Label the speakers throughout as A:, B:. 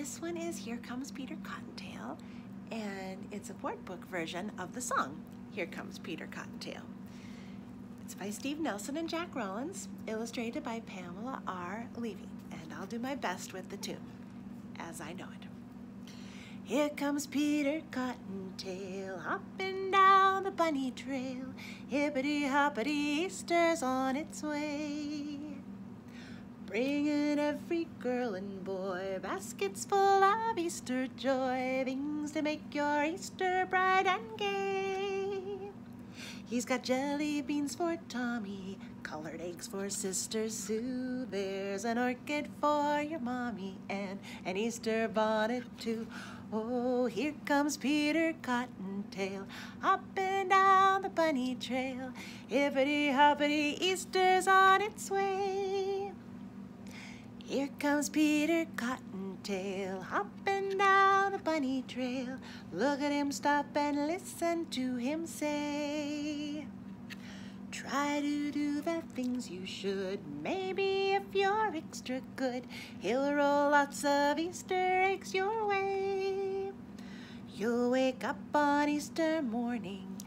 A: This one is Here Comes Peter Cottontail, and it's a board book version of the song, Here Comes Peter Cottontail. It's by Steve Nelson and Jack Rollins, illustrated by Pamela R. Levy, and I'll do my best with the tune, as I know it. Here comes Peter Cottontail, hopping down the bunny trail. Hippity hoppity, Easter's on its way. Bringing every girl and boy baskets full of Easter joy, things to make your Easter bright and gay. He's got jelly beans for Tommy, colored eggs for Sister Sue. There's an orchid for your mommy and an Easter bonnet too. Oh, here comes Peter Cottontail, hopping down the bunny trail. Hippity hoppity, Easter's on its way. Here comes Peter Cottontail, hopping down the bunny trail. Look at him stop and listen to him say. Try to do the things you should. Maybe if you're extra good, he'll roll lots of Easter eggs your way. You'll wake up on Easter morning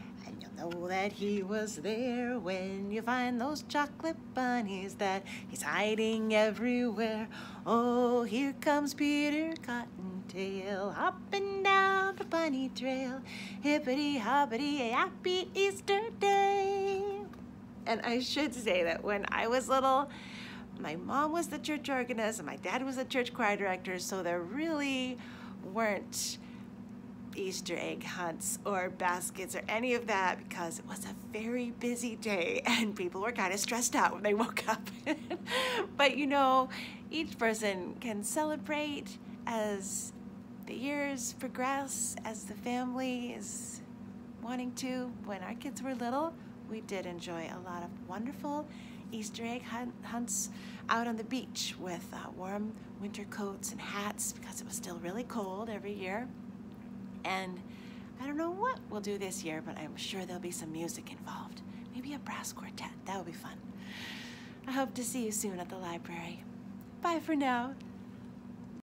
A: know that he was there when you find those chocolate bunnies that he's hiding everywhere. Oh, here comes Peter Cottontail, hopping down the bunny trail. Hippity hoppity, happy Easter day. And I should say that when I was little, my mom was the church organist and my dad was the church choir director, so there really weren't Easter egg hunts or baskets or any of that because it was a very busy day and people were kind of stressed out when they woke up. but you know, each person can celebrate as the years progress, as the family is wanting to. When our kids were little, we did enjoy a lot of wonderful Easter egg hunt, hunts out on the beach with uh, warm winter coats and hats because it was still really cold every year. And I don't know what we'll do this year, but I'm sure there'll be some music involved. Maybe a brass quartet. That would be fun. I hope to see you soon at the library. Bye for now.